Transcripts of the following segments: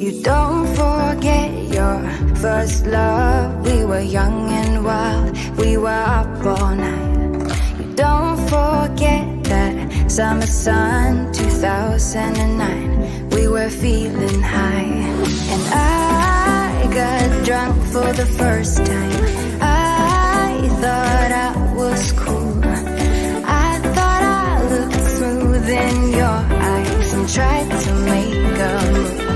You don't forget your first love. We were young and wild, we were up all night. You don't forget that summer sun 2009. We were feeling high, and I got drunk for the first time. I thought I was cool, I thought I looked smooth in your eyes and tried to make a move.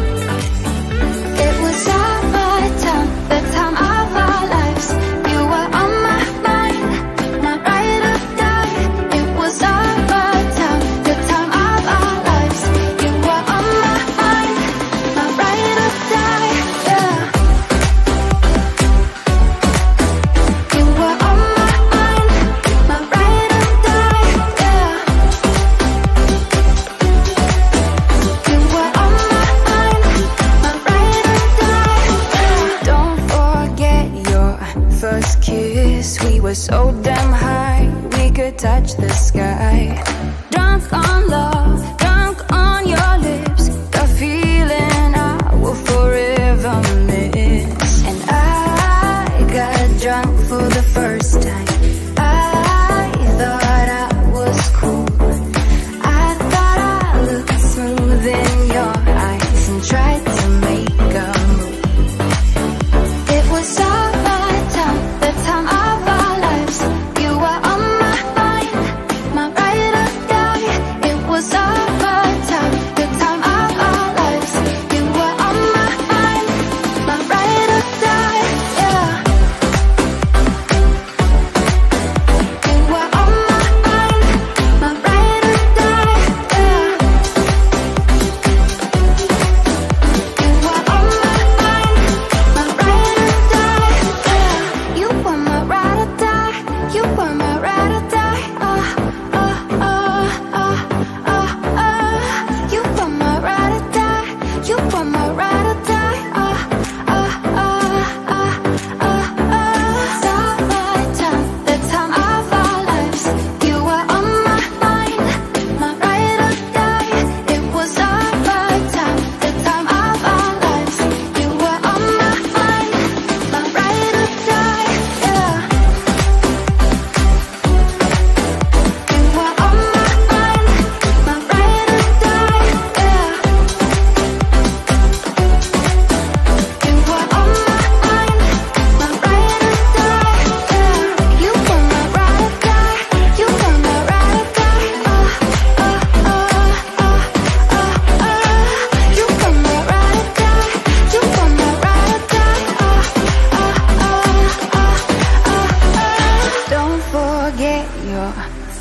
so damn high, we could touch the try to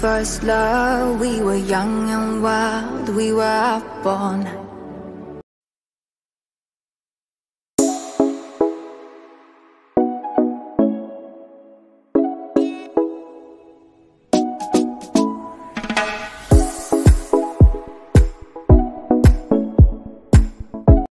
first love, we were young and wild, we were up.